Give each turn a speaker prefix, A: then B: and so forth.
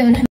A: video